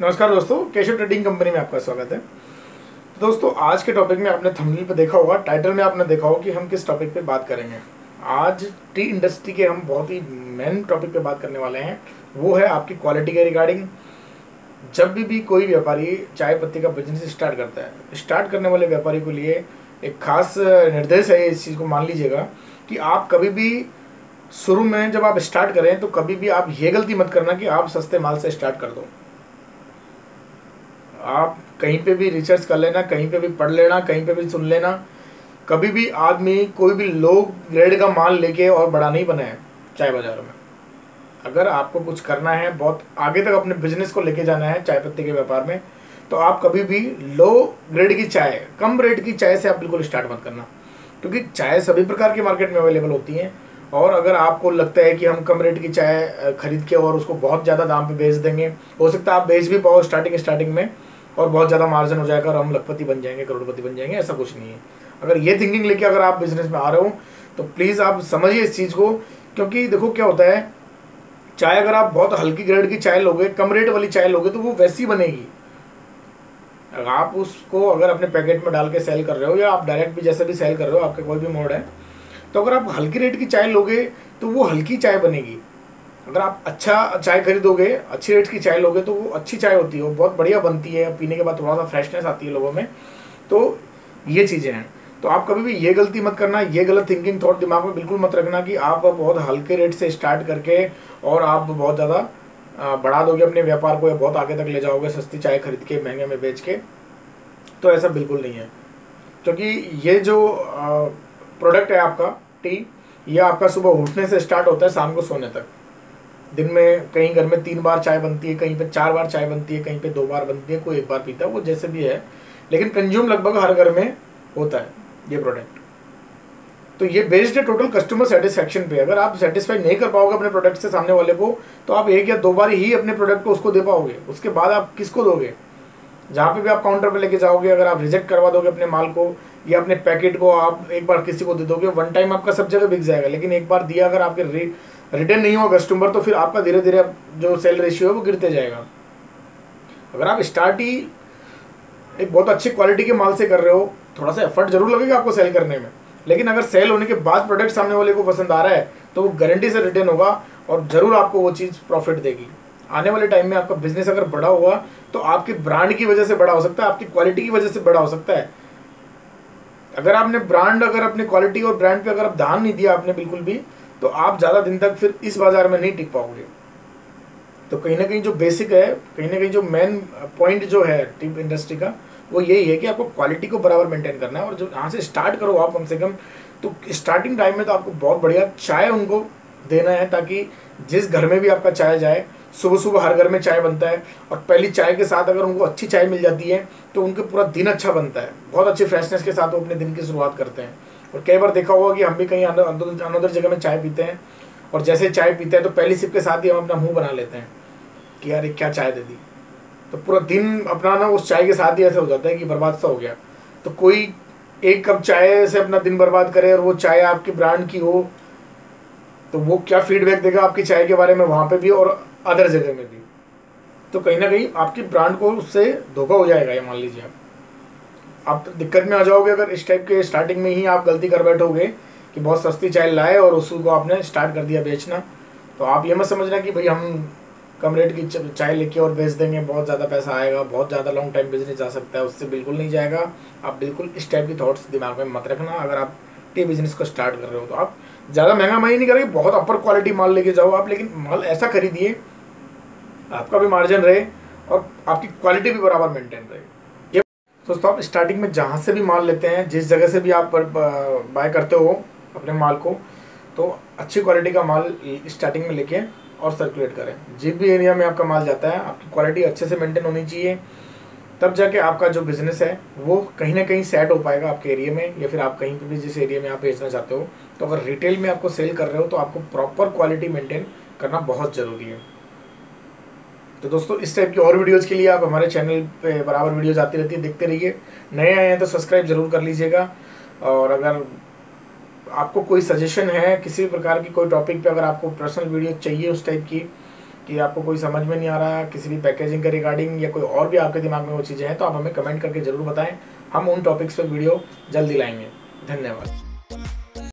नमस्कार दोस्तों Keshav trading company में आपका स्वागत है। दोस्तों, आज के टॉपिक में आपने थंबनेल पे देखा होगा टाइटल में आपने देखा होगा कि हम किस टॉपिक पे बात करेंगे। आज टी इंडस्ट्री के हम बहुत ही मेन टॉपिक पे बात करने वाले हैं, वो है आपकी क्वालिटी के रिगार्डिंग जब भी भी कोई व्यापारी चाय पत्ती का बिज़नेस स्टार्ट करता है स्टार्ट करने वाले व्यापारी को लिए एक खास निर्देश है इस चीज़ को मान लीजिएगा कि आप कभी भी शुरू में जब आप स्टार्ट करें तो कभी भी आप ये गलती मत करना कि आप सस्ते माल से स्टार्ट कर दो। आप कहीं पे भी रिसर्च कर लेना, कहीं पे भी पढ़ लेना, कहीं पे भी सुन लेना। कभी भी आदमी, कोई भी लो ग्रेड का माल लेके और बड़ा नहीं बना है चाय बाज़ार में। अगर आपको कुछ करना है, बहुत आगे तक अपने बिज़नेस को लेके जाना है चाय पत्ती के व्यापार में तो आप कभी भी लो ग्रेड की चाय, कम रेट की चाय से आप बिल्कुल स्टार्ट मत करना। क्योंकि चाय सभी प्रकार की मार्केट में अवेलेबल होती हैं और अगर आपको लगता है कि हम कम रेट की चाय खरीद के और उसको बहुत ज़्यादा दाम पे बेच देंगे, हो सकता है आप बेच भी पाओ स्टार्टिंग स्टार्टिंग में और बहुत ज़्यादा मार्जिन हो जाएगा और हम लखपति बन जाएँगे, करोड़पति बन जाएँगे, ऐसा कुछ नहीं है। अगर ये थिंकिंग लेके अगर आप बिज़नेस में आ रहे हो तो प्लीज़ आप समझिए इस चीज़ को, क्योंकि देखो क्या होता है, चाय अगर आप बहुत हल्की ग्रेड की चाय लोगे, कम रेट वाली चाय लोगे तो वो वैसी बनेगी। अगर आप उसको अगर अपने पैकेट में डाल के सेल कर रहे हो, या आप डायरेक्ट भी जैसे भी सेल कर रहे हो, आपका कोई भी मोड है तो अगर आप हल्की रेट की चाय लोगे तो वो हल्की चाय बनेगी। अगर आप अच्छा चाय खरीदोगे, अच्छी रेट की चाय लोगे तो वो अच्छी चाय होती है बहुत बढ़िया बनती है, पीने के बाद थोड़ा सा फ्रेशनेस आती है लोगों में। तो ये चीज़ें हैं। तो आप कभी भी ये गलती मत करना, ये गलत थिंकिंग थॉट दिमाग में बिल्कुल मत रखना कि आप बहुत हल्के रेट से स्टार्ट करके और आप बहुत ज़्यादा बढ़ा दोगे अपने व्यापार को या बहुत आगे तक ले जाओगे सस्ती चाय खरीद के, महँगे में बेच के तो ऐसा बिल्कुल नहीं है। क्योंकि ये जो प्रोडक्ट है आपका टी ये आपका सुबह उठने से स्टार्ट होता है, शाम को सोने तक। दिन में कहीं घर में तीन बार चाय बनती है, कहीं पे चार बार चाय बनती है, कहीं पे दो बार बनती है, कोई एक बार पीता है, वो जैसे भी है। लेकिन कंज्यूम लगभग हर घर में होता है ये प्रोडक्ट तो ये बेस्ड है टोटल कस्टमर सेटिस्फेक्शन पे। अगर आप सेटिस्फाई नहीं कर पाओगे अपने प्रोडक्ट से सामने वाले को तो आप एक या दो बार ही अपने प्रोडक्ट को उसको दे पाओगे। उसके बाद आप किसको दोगे? जहाँ पे भी आप काउंटर पे लेके जाओगे, अगर आप रिजेक्ट करवा दोगे अपने माल को, या अपने पैकेट को आप एक बार किसी को दे दोगे वन टाइम आपका सब जगह बिक जाएगा। लेकिन एक बार दिया अगर आपके रिटर्न नहीं हुआ कस्टमर तो फिर आपका धीरे धीरे जो सेल रेशियो है वो गिरते जाएगा। अगर आप स्टार्ट ही एक बहुत अच्छी क्वालिटी के माल से कर रहे हो, थोड़ा सा एफर्ट ज़रूर लगेगा आपको सेल करने में। लेकिन अगर सेल होने के बाद प्रोडक्ट सामने वाले को पसंद आ रहा है तो वो गारंटी से रिटर्न होगा और ज़रूर आपको वो चीज़ प्रॉफिट देगी। आने वाले टाइम में आपका बिज़नेस अगर बड़ा हुआ तो आपके ब्रांड की वजह से बड़ा हो सकता है, आपकी क्वालिटी की वजह से बड़ा हो सकता है। अगर आपने ब्रांड अगर अपनी क्वालिटी और ब्रांड पे अगर आप ध्यान नहीं दिया आपने बिल्कुल भी तो आप ज़्यादा दिन तक फिर इस बाज़ार में नहीं टिक पाओगे। तो कहीं ना कहीं जो बेसिक है, कहीं ना कहीं जो मेन पॉइंट जो है टिप इंडस्ट्री का, वो यही है कि आपको क्वालिटी को बराबर मेंटेन करना है और जो यहाँ से स्टार्ट करो आप कम से कम तो स्टार्टिंग टाइम में तो आपको बहुत बढ़िया चाय उनको देना है ताकि जिस घर में भी आपका चाय जाए सुबह सुबह हर घर में चाय बनता है और पहली चाय के साथ अगर उनको अच्छी चाय मिल जाती है तो उनके पूरा दिन अच्छा बनता है। बहुत अच्छी फ्रेशनेस के साथ वो अपने दिन की शुरुआत करते हैं। और कई बार देखा होगा कि हम भी कहीं अनदर जगह में चाय पीते हैं और जैसे चाय पीते हैं तो पहली सिप के साथ ही हम अपना मुँह बना लेते हैं कि यार क्या चाय दे दी। तो पूरा दिन अपना ना उस चाय के साथ ही ऐसा हो जाता है कि बर्बाद सा हो गया। तो कोई एक कप चाय से अपना दिन बर्बाद करे और वो चाय आपकी ब्रांड की हो तो वो क्या फीडबैक देगा आपकी चाय के बारे में वहाँ पे भी और अदर जगह में भी? तो कहीं ना कहीं आपकी ब्रांड को उससे धोखा हो जाएगा ये मान लीजिए आप। आप दिक्कत में आ जाओगे अगर इस टाइप के स्टार्टिंग में ही आप गलती कर बैठोगे कि बहुत सस्ती चाय लाए और उसको आपने स्टार्ट कर दिया बेचना। तो आप ये मत समझना कि भाई हम कम रेट की चाय लेके और बेच देंगे, बहुत ज़्यादा पैसा आएगा, बहुत ज़्यादा लॉन्ग टाइम बिज़नेस जा सकता है, उससे बिल्कुल नहीं जाएगा। आप बिल्कुल इस टाइप की थॉट्स दिमाग में मत रखना, अगर आप टी बिज़नेस को स्टार्ट कर रहे हो तो। आप ज़्यादा महँगा माही नहीं करेंगे, बहुत अपर क्वालिटी माल लेके जाओ आप, लेकिन माल ऐसा खरीदिए, आपका भी मार्जिन रहे और आपकी क्वालिटी भी बराबर मेंटेन रहे। दोस्तों आप स्टार्टिंग में जहाँ से भी माल लेते हैं, जिस जगह से भी आप बाय करते हो अपने माल को तो अच्छी क्वालिटी का माल स्टार्टिंग में लेके और सर्कुलेट करें। जिस भी एरिया में आपका माल जाता है, आपकी क्वालिटी अच्छे से मेंटेन होनी चाहिए, तब जाके आपका जो बिज़नेस है, वो कहीं ना कहीं सेट हो पाएगा आपके एरिया में, या फिर आप कहीं पर भी जिस एरिया में आप बेचना चाहते हो। तो अगर रिटेल में आपको सेल कर रहे हो तो आपको प्रॉपर क्वालिटी मेंटेन करना बहुत ज़रूरी है। तो दोस्तों, इस टाइप की और वीडियोज़ के लिए आप हमारे चैनल पे बराबर वीडियोज़ आती रहती है, देखते रहिए। नए आए हैं तो सब्सक्राइब ज़रूर कर लीजिएगा। और अगर आपको कोई सजेशन है, किसी भी प्रकार की कोई टॉपिक पे अगर आपको पर्सनल वीडियो चाहिए उस टाइप की, कि आपको कोई समझ में नहीं आ रहा, किसी भी पैकेजिंग के रिगार्डिंग या कोई और भी आपके दिमाग में वो चीज़ें हैं तो आप हमें कमेंट करके ज़रूर बताएँ। हम उन टॉपिक्स पर वीडियो जल्दी लाएँगे। धन्यवाद।